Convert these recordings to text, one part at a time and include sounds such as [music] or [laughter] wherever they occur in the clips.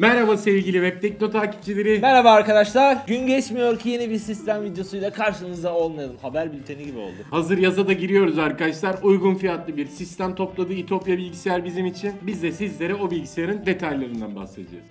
Merhaba sevgili Web Tekno takipçileri. Merhaba arkadaşlar. Gün geçmiyor ki yeni bir sistem videosuyla karşınızda olmayalım. Haber bülteni gibi oldu. Hazır yaza da giriyoruz arkadaşlar. Uygun fiyatlı bir sistem topladı İtopya bilgisayar bizim için. Biz de sizlere o bilgisayarın detaylarından bahsedeceğiz.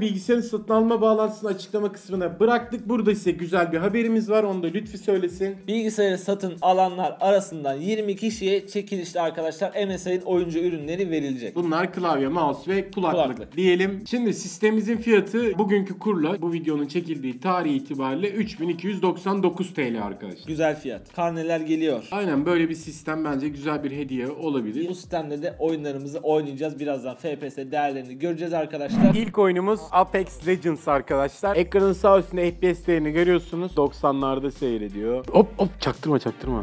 Bilgisayarın satın alma bağlantısını açıklama kısmına bıraktık. Burada ise güzel bir haberimiz var. Onu da Lütfi söylesin. Bilgisayarı satın alanlar arasından 20 kişiye çekilişli arkadaşlar MSI'nin oyuncu ürünleri verilecek. Bunlar klavye, mouse ve kulaklık, Kulaklık. diyelim. Şimdi sistemimizin fiyatı bugünkü kurla bu videonun çekildiği tarih itibariyle 3299 TL arkadaşlar. Güzel fiyat. Karneler geliyor. Aynen böyle bir sistem bence güzel bir hediye olabilir. Bu sistemde de oyunlarımızı oynayacağız. Birazdan FPS değerlerini göreceğiz arkadaşlar. İlk oyunumuz Apex Legends arkadaşlar. Ekranın sağ üstünde FPS değerini görüyorsunuz. 90'larda seyrediyor. Hop hop çaktırma çaktırma.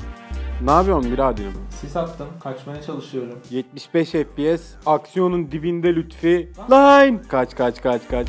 Ne yapıyorsun biraderim? Sis attım. Kaçmaya çalışıyorum. 75 FPS. Aksiyonun dibinde Lütfi. Line. Kaç kaç kaç kaç.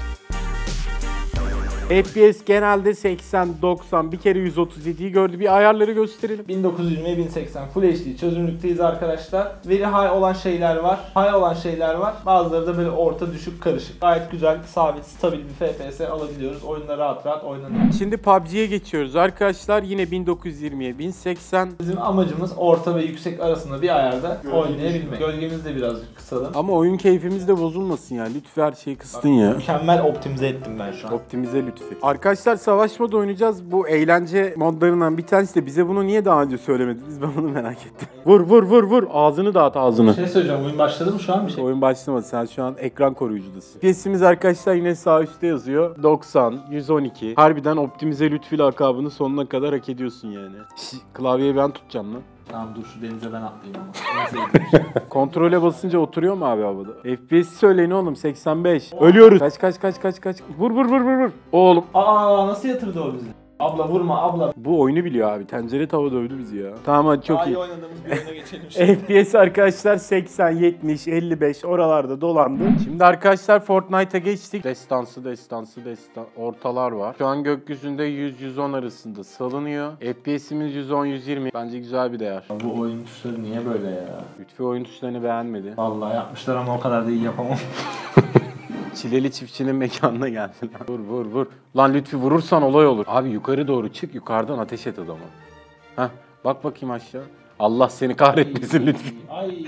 FPS genelde 80-90 bir kere 137'yi gördü. Bir ayarları gösterelim. 1920 1080 Full HD çözünürlükteyiz arkadaşlar. Veri high olan şeyler var. High olan şeyler var. Bazıları da böyle orta düşük karışık. Gayet güzel, sabit, stabil bir FPS alabiliyoruz. Oyunda rahat rahat oynanıyor. Şimdi PUBG'ye geçiyoruz arkadaşlar. Yine 1920'ye 1080. Bizim amacımız orta ve yüksek arasında bir ayarda Gölge oynayabilmek. Gölgemizi de birazcık kısalım. Ama oyun keyfimiz de bozulmasın yani. Lütfen her şeyi kıstın ya. Mükemmel optimize ettim ben şu an. Optimize lütfi. Arkadaşlar savaş modu oynayacağız. Bu eğlence modlarından bir tanesi de bize bunu niye daha önce söylemediniz? Ben bunu merak ettim. [laughs] Vur vur vur vur. Ağzını dağıt ağzını. Bir şey söyleyeceğim. Oyun başladı mı şu an bir şey? Oyun başlamadı. Sen şu an ekran koruyucudasın. PS'imiz arkadaşlar yine sağ üstte yazıyor. 90, 112. Harbiden optimize lütfi lakabını sonuna kadar hak ediyorsun yani. Şş, klavyeyi ben tutacağım lan. Tamam dur şu denize ben atlayayım ama. En sevdiğim şey. Kontrole basınca oturuyor mu abi havada? FPS söyleyin oğlum 85. Ölüyoruz. Kaç kaç kaç kaç kaç. Vur vur vur vur vur. Oğlum Aa nasıl yatırdı o bizi? Abla vurma abla. bu oyunu biliyor abi. Tencere tava dövdü bizi ya. Tamam hadi çok Daha iyi. iyi oynadığımız bir oyuna geçelim şimdi. [laughs] FPS arkadaşlar 80, 70, 55 oralarda dolandı. Şimdi arkadaşlar Fortnite'a geçtik. Destansı, destansı, destan ortalar var. Şu an gökyüzünde 100-110 arasında salınıyor. FPS'imiz 110-120. Bence güzel bir değer. Bu oyun tuşları niye böyle ya? Lütfi oyun tuşlarını beğenmedi. Vallahi yapmışlar ama o kadar da iyi yapamam. [laughs] Çileli çiftçinin mekanına geldi lan. Vur vur vur. Lan Lütfi vurursan olay olur. Abi yukarı doğru çık yukarıdan ateş et adamı. Heh bak bakayım aşağı. Allah seni kahretmesin Lütfi. Ay.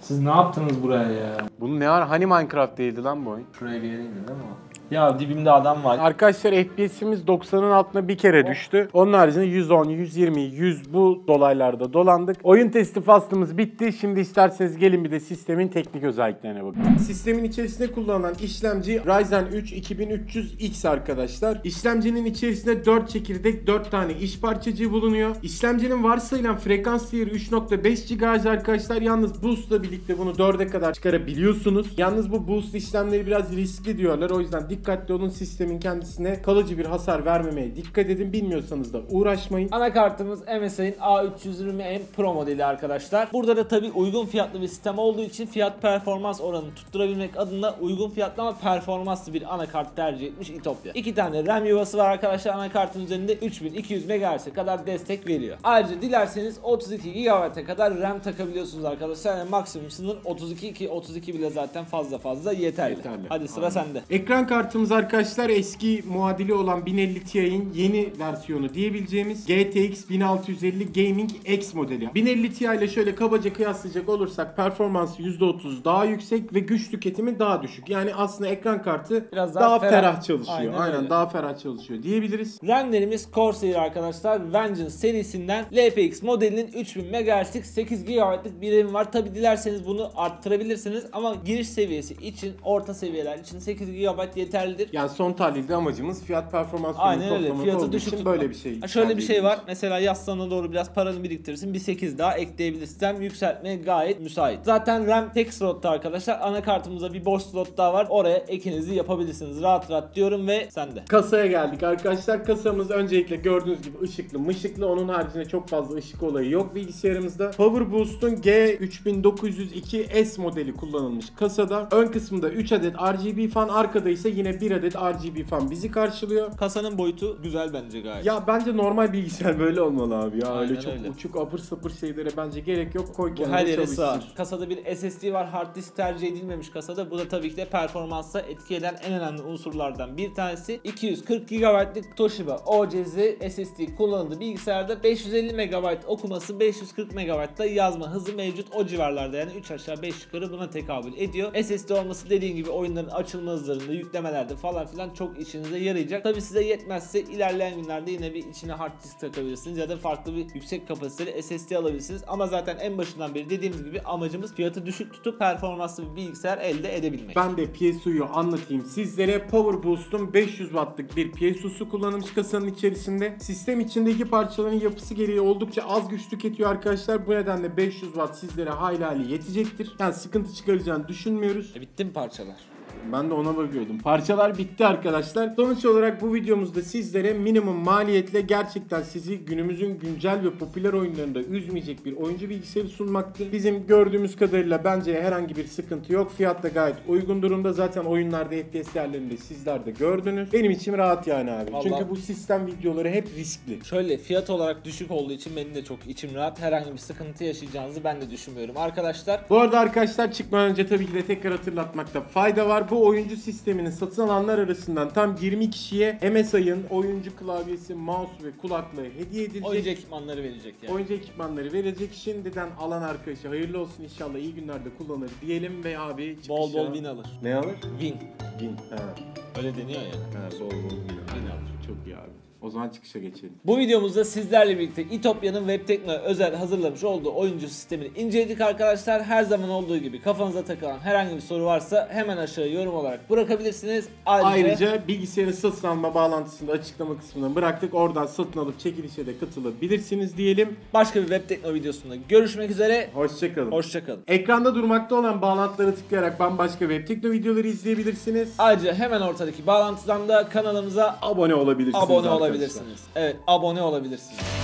Siz ne yaptınız buraya ya? Bunun ne var? Hani Minecraft değildi lan bu oyun? Şuraya bir değil mi o? Ya dibimde adam var. Arkadaşlar FPS'imiz 90'ın altına bir kere düştü. Onun haricinde 110, 120, 100 bu dolaylarda dolandık. Oyun testi faslımız bitti. Şimdi isterseniz gelin bir de sistemin teknik özelliklerine bakalım. Sistemin içerisinde kullanılan işlemci Ryzen 3 2300X arkadaşlar. İşlemcinin içerisinde 4 çekirdek, 4 tane iş parçacığı bulunuyor. İşlemcinin varsayılan frekans değeri 3.5 GHz arkadaşlar. Yalnız boost'la birlikte bunu 4'e kadar çıkarabiliyorsunuz. Yalnız bu boost işlemleri biraz riskli diyorlar. O yüzden dikkatli olun sistemin kendisine kalıcı bir hasar vermemeye dikkat edin. Bilmiyorsanız da uğraşmayın. Anakartımız MSI'nin A320M Pro modeli arkadaşlar. Burada da tabi uygun fiyatlı bir sistem olduğu için fiyat performans oranını tutturabilmek adına uygun fiyatlı ama performanslı bir anakart tercih etmiş İtopya. İki tane RAM yuvası var arkadaşlar anakartın üzerinde 3200 MHz'e kadar destek veriyor. Ayrıca dilerseniz 32 GB'e kadar RAM takabiliyorsunuz arkadaşlar. Yani maksimum sınır 32 ki 32 bile zaten fazla fazla yeterli. Yeterli. Hadi sıra sende. Ekran kartımız arkadaşlar eski muadili olan 1050 Ti'nin yeni versiyonu diyebileceğimiz GTX 1650 Gaming X modeli. 1050 Ti ile şöyle kabaca kıyaslayacak olursak performansı %30 daha yüksek ve güç tüketimi daha düşük. Yani aslında ekran kartı Biraz daha, daha ferah, ferah. çalışıyor. Aynen Aynen, öyle. daha ferah çalışıyor diyebiliriz. RAM'lerimiz Corsair arkadaşlar. Vengeance serisinden LPX modelinin 3000 MHz'lik 8 GB'lık bir RAM var. Tabi dilerseniz bunu arttırabilirsiniz ama giriş seviyesi için orta seviyeler için 8 GB yeterlidir. Yani son tahlilde amacımız fiyat performans Aynen öyle. Fiyatı düşük için böyle bir şey. Şöyle bir şey var. Mesela yaz sonuna doğru biraz paranı biriktirirsin. Bir 8 daha ekleyebilirsin. Yükseltmeye gayet müsait. Zaten RAM tek slotta arkadaşlar. Anakartımızda bir boş slot daha var. Oraya ekinizi yapabilirsiniz. Rahat rahat diyorum ve sende. Kasaya geldik arkadaşlar. Kasamız öncelikle gördüğünüz gibi ışıklı mışıklı. Onun haricinde çok fazla ışık olayı yok bilgisayarımızda. Power Boost'un G3902S modeli kullanılmış kasada. Ön kısmında 3 adet RGB fan, arkada ise yine Yine bir adet RGB fan bizi karşılıyor. Kasanın boyutu güzel bence gayet. Ya bence normal bilgisayar böyle olmalı abi ya. Aynen öyle çok öyle. uçuk apır sapır şeylere bence gerek yok. Koy Bu her yere sığar. Kasada bir SSD var. Hard disk tercih edilmemiş kasada. Bu da tabii ki de performansa etki eden en önemli unsurlardan bir tanesi. 240 GB'lık Toshiba OCZ SSD kullanıldı bilgisayarda. 550 MB okuması, 540 MB da yazma hızı mevcut. O civarlarda yani 3 aşağı 5 yukarı buna tekabül ediyor. SSD olması dediğin gibi oyunların açılma hızlarında, yüklemelerde falan filan çok işinize yarayacak. Tabii size yetmezse ilerleyen günlerde yine bir içine hard disk takabilirsiniz ya da farklı bir yüksek kapasiteli SSD alabilirsiniz. Ama zaten en başından beri dediğimiz gibi amacımız fiyatı düşük tutup performanslı bir bilgisayar elde edebilmek. Ben de PSU'yu anlatayım sizlere. Power Boost'un 500 wattlık bir PSU'su kullanılmış kasanın içerisinde. Sistem içindeki parçaların yapısı gereği oldukça az güç tüketiyor arkadaşlar. Bu nedenle 500 watt sizlere hayli hayli yetecektir. Yani sıkıntı çıkaracağını düşünmüyoruz. E bitti mi parçalar? Ben de ona bakıyordum. Parçalar bitti arkadaşlar. Sonuç olarak bu videomuzda sizlere minimum maliyetle gerçekten sizi günümüzün güncel ve popüler oyunlarında üzmeyecek bir oyuncu bilgisayarı sunmaktı. Bizim gördüğümüz kadarıyla bence herhangi bir sıkıntı yok. Fiyat da gayet uygun durumda. Zaten oyunlarda FPS değerlerini de sizler de gördünüz. Benim içim rahat yani abi. Vallahi- Çünkü bu sistem videoları hep riskli. Şöyle fiyat olarak düşük olduğu için benim de çok içim rahat. Herhangi bir sıkıntı yaşayacağınızı ben de düşünmüyorum. Arkadaşlar Bu arada arkadaşlar çıkmadan önce tabii ki de tekrar hatırlatmakta fayda var. Bu oyuncu sistemini satın alanlar arasından tam 20 kişiye MSI'ın oyuncu klavyesi, mouse ve kulaklığı hediye edilecek. oyuncu ekipmanları verecek yani. Oyuncu ekipmanları verecek. Şimdiden alan arkadaşı hayırlı olsun inşallah iyi günlerde kullanır diyelim ve abi çıkışa... Bol bol win alır. Ne alır? Win. Win. Ha. Öyle deniyor ya. ha bol bol win alır. Win alır. Çok iyi abi. O zaman çıkışa geçelim. Bu videomuzda sizlerle birlikte İtopya'nın Webtekno özel hazırlamış olduğu oyuncu sistemini inceledik arkadaşlar. Her zaman olduğu gibi kafanıza takılan herhangi bir soru varsa hemen aşağı yorum olarak bırakabilirsiniz. Ayrıca, Ayrıca bilgisayarın satın alma bağlantısını açıklama kısmına bıraktık. Oradan satın alıp çekilişe de katılabilirsiniz diyelim. başka bir Webtekno videosunda görüşmek üzere. Hoşçakalın. Hoşçakalın. Ekranda durmakta olan bağlantılara tıklayarak bambaşka web tekno videoları izleyebilirsiniz. Ayrıca hemen ortadaki bağlantıdan da kanalımıza Abone olabilirsiniz. abone arkadaşlar. Olabilirsiniz. Evet abone olabilirsiniz.